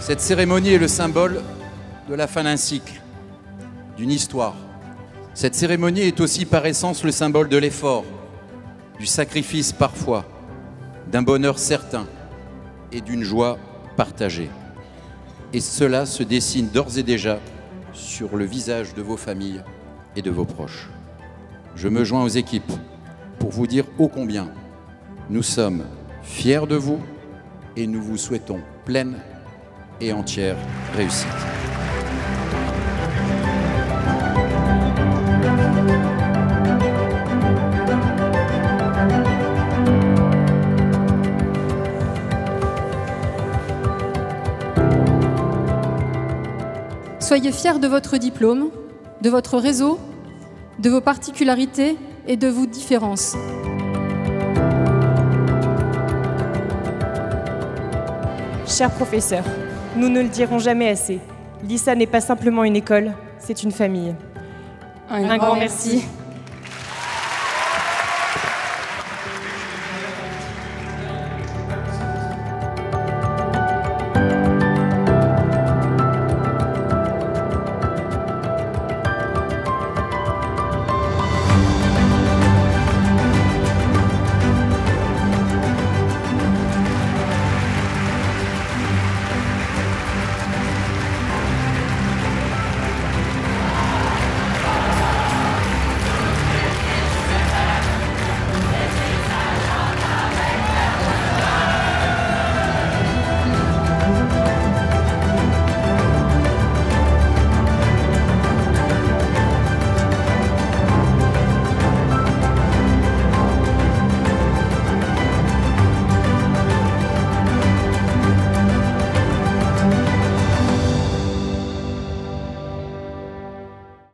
Cette cérémonie est le symbole de la fin d'un cycle, d'une histoire. Cette cérémonie est aussi par essence le symbole de l'effort, du sacrifice parfois, d'un bonheur certain et d'une joie partagée. Et cela se dessine d'ores et déjà sur le visage de vos familles et de vos proches. Je me joins aux équipes pour vous dire ô combien nous sommes fiers de vous et nous vous souhaitons pleine et entière réussite. Soyez fiers de votre diplôme, de votre réseau, de vos particularités et de vos différences. Chers professeurs, nous ne le dirons jamais assez. L'ISA n'est pas simplement une école, c'est une famille. Un, Un grand merci.